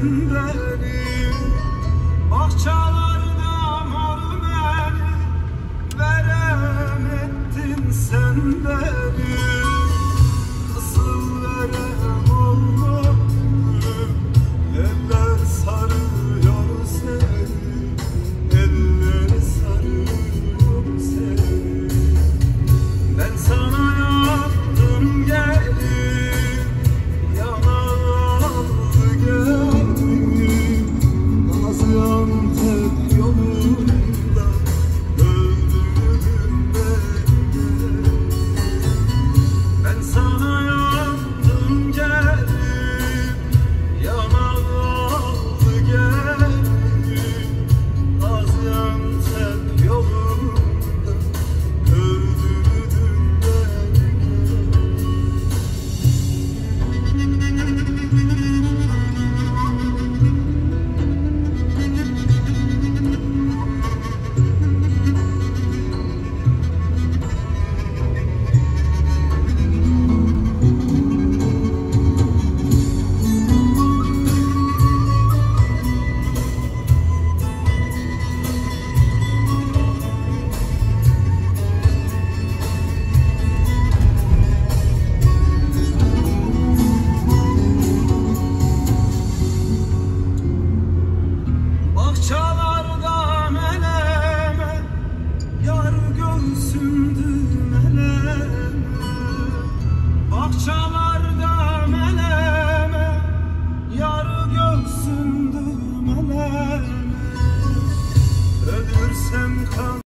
sen beni